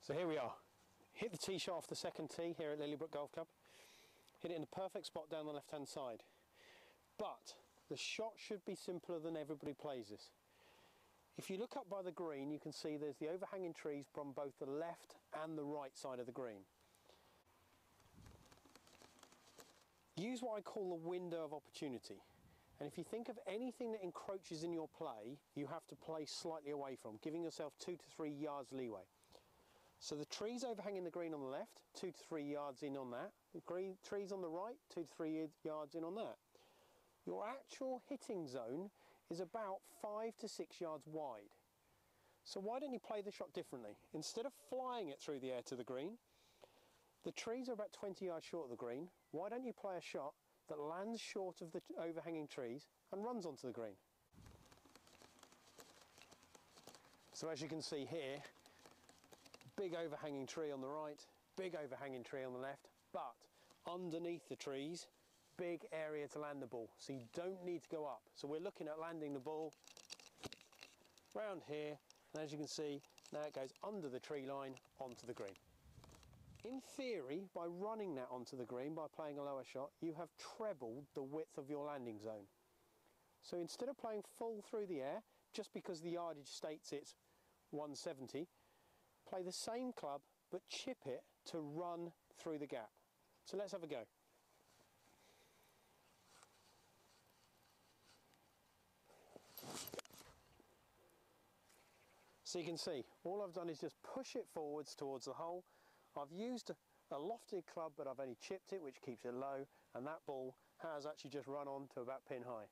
So here we are. Hit the tee shot off the second tee here at Lilley Brook Golf Club. Hit it in the perfect spot down the left hand side. But the shot should be simpler than everybody plays this. If you look up by the green, you can see there's the overhanging trees from both the left and the right side of the green. Use what I call the window of opportunity. And if you think of anything that encroaches in your play, you have to play slightly away from, giving yourself two to three yards leeway. So the trees overhanging the green on the left, two to three yards in on that. The green trees on the right, two to three yards in on that. Your actual hitting zone is about five to six yards wide. So why don't you play the shot differently? Instead of flying it through the air to the green, the trees are about 20 yards short of the green. Why don't you play a shot that lands short of the overhanging trees and runs onto the green? So as you can see here, big overhanging tree on the right, big overhanging tree on the left, but underneath the trees, big area to land the ball. So you don't need to go up. So we're looking at landing the ball round here, and as you can see, now it goes under the tree line onto the green. In theory, by running that onto the green, by playing a lower shot, you have trebled the width of your landing zone. So instead of playing full through the air, just because the yardage states it's 170, play the same club but chip it to run through the gap. So let's have a go. So you can see, all I've done is just push it forwards towards the hole. I've used a, lofted club, but I've only chipped it, which keeps it low, and that ball has actually just run on to about pin high.